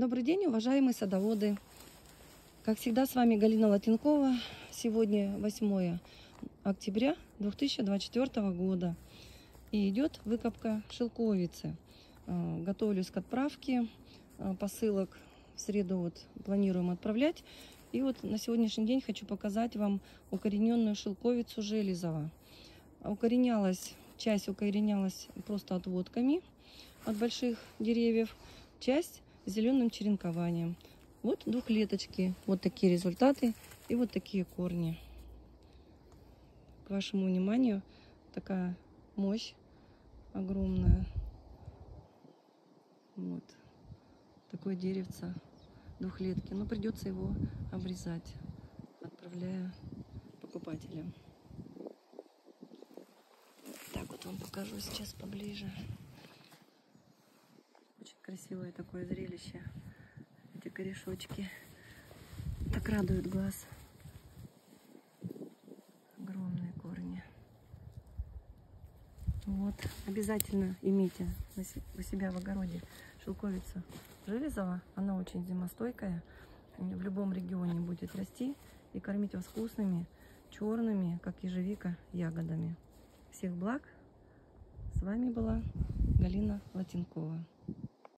Добрый день, уважаемые садоводы. Как всегда, с вами Галина Латинкова. Сегодня 8 октября 2024 года. И идет выкопка шелковицы. Э, готовлюсь к отправке э, посылок. В среду вот планируем отправлять. И вот на сегодняшний день хочу показать вам укорененную шелковицу Железова. Укоренялась, часть укоренялась просто отводками от больших деревьев, часть зеленым черенкованием. Вот двухлеточки, вот такие результаты и вот такие корни. К вашему вниманию такая мощь огромная. Вот такое деревце двухлетки. Но придется его обрезать, отправляя покупателям. Так вот вам покажу сейчас поближе. Красивое такое зрелище. Эти корешочки так радуют глаз. Огромные корни. Вот, обязательно имейте у себя в огороде шелковицу железова. Она очень зимостойкая. В любом регионе будет расти и кормить вас вкусными, черными, как ежевика, ягодами. Всех благ! С вами была Галина Латинкова.